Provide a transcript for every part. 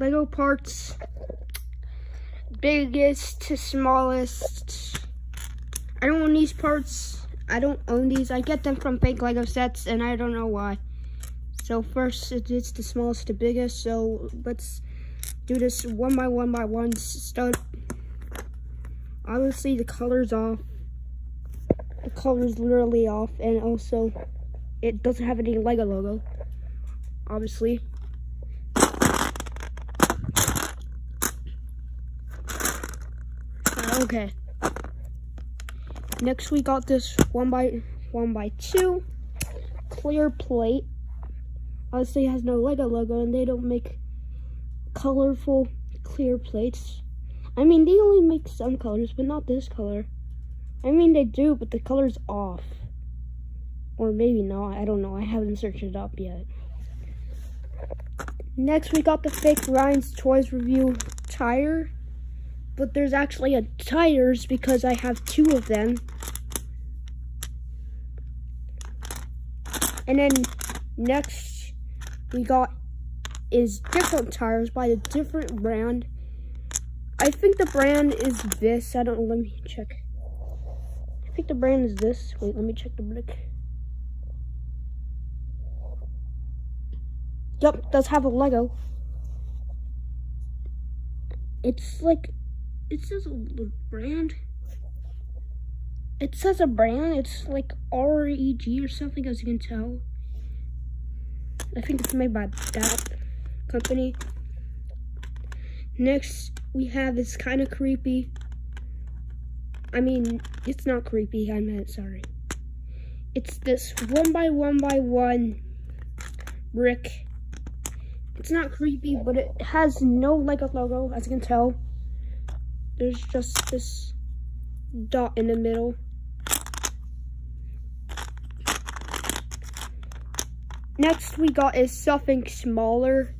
Lego parts, biggest to smallest. I don't own these parts. I don't own these. I get them from fake Lego sets, and I don't know why. So first, it's the smallest to biggest. So let's do this one by one by one. Start. Obviously, the color's off. The color's literally off, and also, it doesn't have any Lego logo. Obviously. Okay. Next we got this one by one by two clear plate. Obviously has no Lego logo and they don't make colorful clear plates. I mean they only make some colors but not this color. I mean they do but the color's off. Or maybe not, I don't know, I haven't searched it up yet. Next we got the fake Ryan's Toys Review tire but there's actually a tires because I have two of them. And then next we got is different tires by a different brand. I think the brand is this. I don't. Let me check. I think the brand is this. Wait, let me check the brick. Yep, does have a Lego. It's like it says a brand. It says a brand. It's like REG or something, as you can tell. I think it's made by that company. Next, we have is kind of creepy. I mean, it's not creepy. I meant sorry. It's this one by one by one brick. It's not creepy, but it has no Lego logo, as you can tell there's just this dot in the middle. Next we got is something smaller.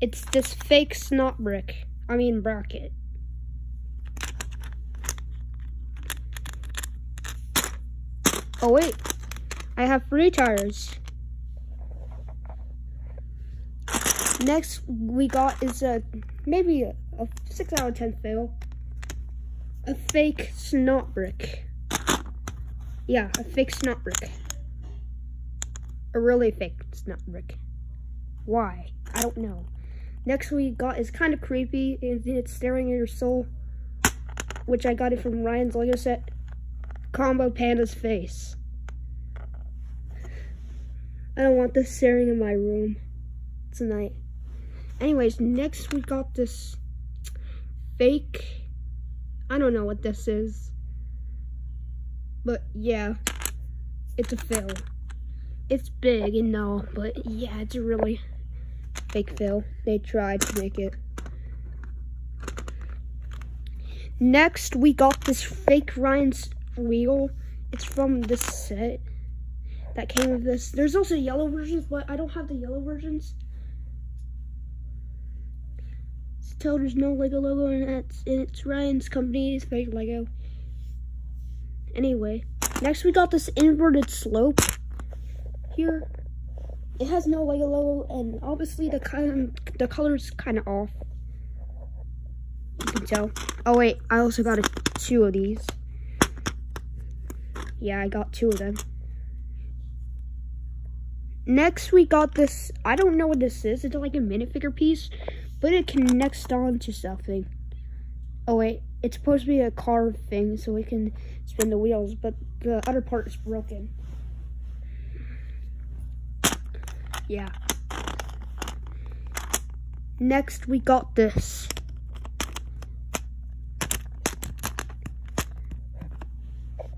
It's this fake snot brick. I mean bracket. Oh wait, I have three tires. Next we got is a maybe a, a 6 out of 10 fail. A fake snot brick. Yeah, a fake snot brick. A really fake snot brick. Why? I don't know. Next we got is kind of creepy. It's staring at your soul. Which I got it from Ryan's Lego set. Combo Panda's face. I don't want this staring in my room tonight. Anyways, next we got this fake. I don't know what this is. But yeah, it's a fail. It's big and all, but yeah, it's a really fake fail. They tried to make it. Next, we got this fake Ryan's wheel. It's from this set that came with this. There's also yellow versions, but I don't have the yellow versions. Tell there's no Lego logo and it's, it's Ryan's company, it's fake Lego. Anyway, next we got this inverted slope here. It has no Lego logo and obviously the kind the color's kind of off. You can tell. Oh wait, I also got a, two of these. Yeah, I got two of them. Next, we got this. I don't know what this is. It's like a minifigure piece, but it connects on to something. Oh wait, it's supposed to be a car thing so we can spin the wheels, but the other part is broken. Yeah. Next, we got this.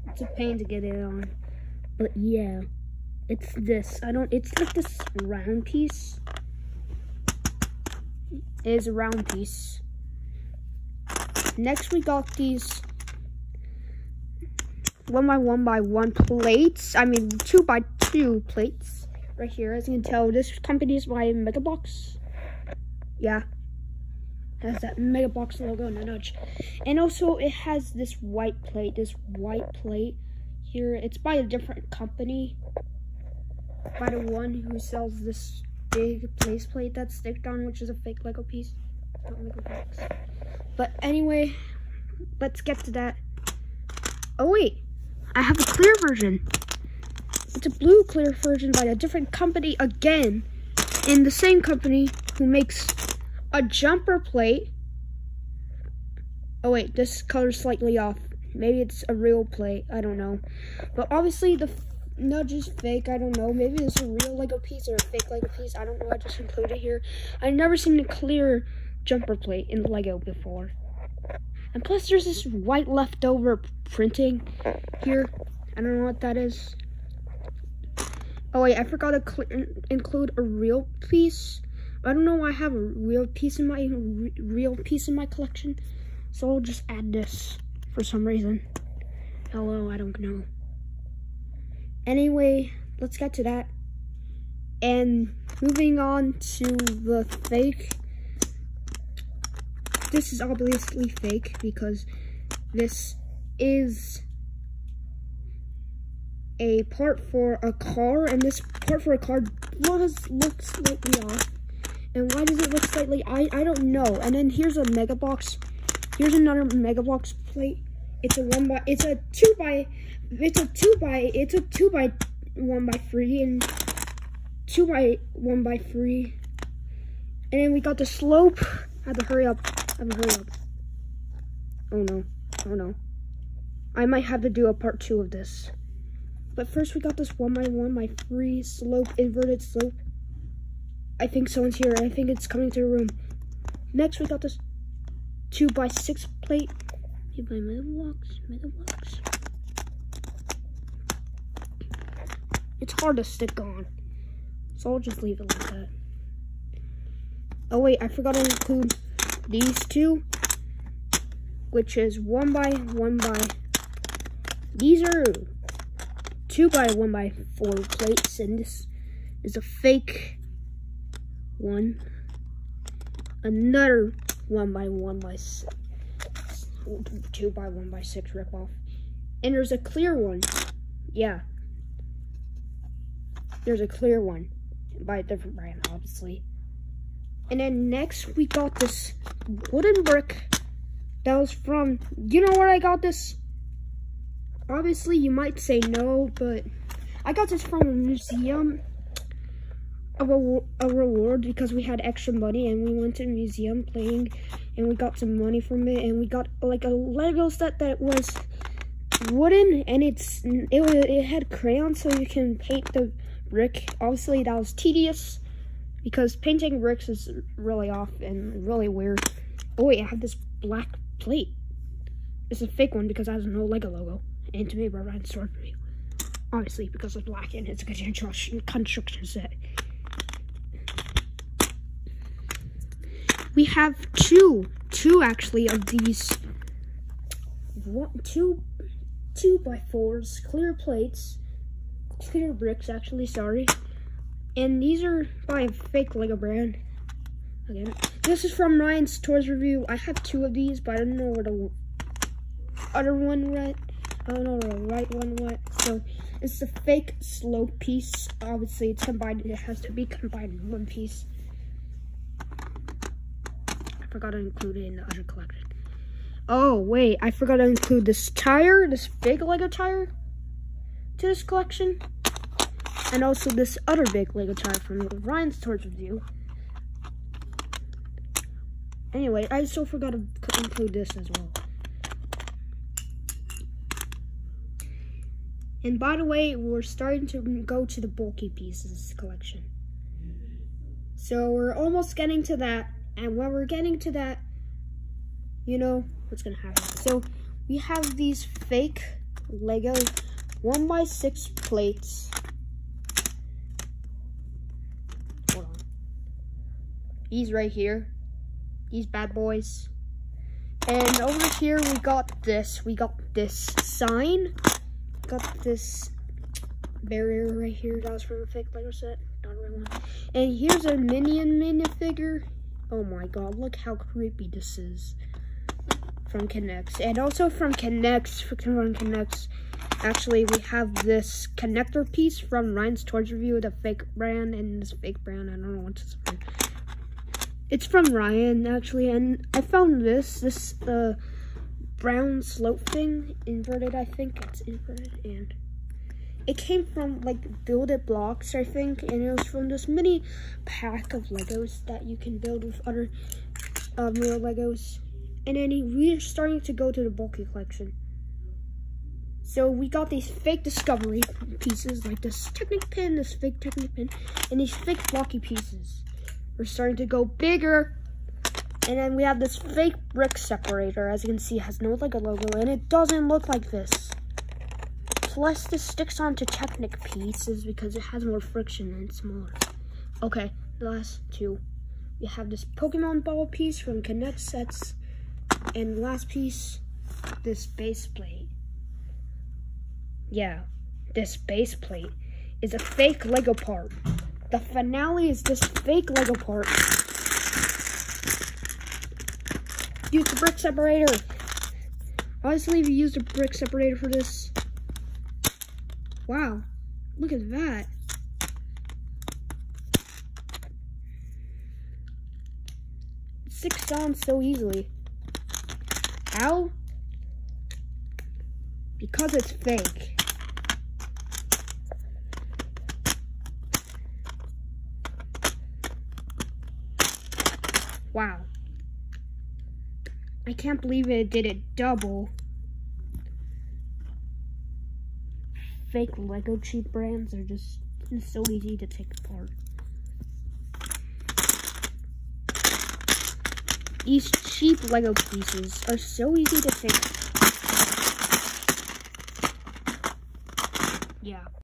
It's a pain to get it on, but yeah, it's this. I don't, it's like this round piece is a round piece. Next we got these one by one by one plates. I mean two by two plates right here. As you can tell, this company is by Mega Bloks. Yeah. Has that Mega Bloks logo in a nudge. And also it has this white plate, this white plate here. It's by a different company. By the one who sells this big place plate that's sticked on, which is a fake Lego piece. Lego but anyway, let's get to that. Oh wait, I have a clear version. It's a blue clear version by a different company again. In the same company who makes a jumper plate. Oh wait, this color's slightly off. Maybe it's a real plate. I don't know. But obviously the nudge just fake. I don't know. Maybe it's a real Lego piece or a fake Lego piece. I don't know. I just included here. I've never seen a clear jumper plate in Lego before. And plus there's this white leftover printing here. I don't know what that is. Oh wait, I forgot to include a real piece. I don't know why I have a real piece in my re real piece in my collection. So I'll just add this for some reason. Hello, I don't know. Anyway, let's get to that. And moving on to the fake. This is obviously fake because this is a part for a car, and this part for a car does look slightly off. And why does it look slightly? I I don't know. And then here's a Mega Bloks. Here's another Mega Bloks plate. It's a one by. It's a two by. It's a two by. It's a two by one by three and two by one by three. And then we got the slope. I have to hurry up. I have to hurry up. Oh no. Oh no. I might have to do a part two of this. But first we got this one by one, by three slope, inverted slope. I think someone's here. I think it's coming to the room. Next we got this two by six plate. Mega Bloks. It's hard to stick on. So I'll just leave it like that. Oh wait, I forgot to include these two. Which is one by one by. These are two by one by four plates, and this is a fake one. Another one by one by six, two by one by six ripoff. And there's a clear one. Yeah. There's a clear one by a different brand, obviously. And then next we got this wooden brick that was from, you know where I got this? Obviously, you might say no, but I got this from a museum of a, a reward because we had extra money and we went to a museum playing and we got some money from it and we got like a Lego set that was wooden and it's it, it had crayons so you can paint the brick. Obviously, that was tedious because painting bricks is really off and really weird. Oh wait, I have this black plate. It's a fake one because it has no Lego logo and to me Ryan's World Obviously, because it's black and it's a construction, construction set. We have two, two actually of these, one, two, two by fours, clear plates, clear bricks actually, sorry. And these are by a fake Lego brand. Again, this is from Ryan's Toys Review. I have two of these, but I don't know where the other one went. I don't know where the right one what. So it's a fake slope piece. Obviously, it's combined. It has to be combined in one piece. Forgot to include it in the other collection. Oh, wait. I forgot to include this tire, this big Lego tire to this collection. And also this other big Lego tire from Ryan's Toys Review. Anyway, I still forgot to include this as well. And by the way, we're starting to go to the bulky pieces collection. So we're almost getting to that. And when we're getting to that, you know what's to happen. So we have these fake Lego one by six plates. Hold on. These right here. These bad boys. And over here we got this. We got this sign got this barrier right here. That was from a fake Lego set. Not a real one. And here's a Minion minifigure. Oh my god, look how creepy this is. from K'NEX. And also from K'NEX, from K'NEX, actually we have this connector piece from Ryan's Toys Review, the fake brand, and this fake brand, I don't know what to say. It's from Ryan, actually, and I found this, this, uh, brown slope thing, inverted, I think, it's inverted, and it came from like build it blocks i think and it was from this mini pack of legos that you can build with other uh, real legos. And then we're starting to go to the bulky collection. So we got these fake discovery pieces like this technic pin this fake technic pin and these fake blocky pieces. We're starting to go bigger. And then we have this fake brick separator. As you can see has no lego logo and it doesn't look like this Plus, this sticks onto Technic pieces because it has more friction and it's smaller. Okay, last two. We have this Pokemon ball piece from K'NEX Sets. And last piece, this base plate. Yeah, this base plate is a fake Lego part. The finale is this fake Lego part. Use the brick separator. Obviously, you use the brick separator for this, Wow, look at that. Six on so easily. How? Because it's fake. Wow. I can't believe it did it double. Fake Lego cheap brands are just so easy to take apart. These cheap Lego pieces are so easy to take. Yeah.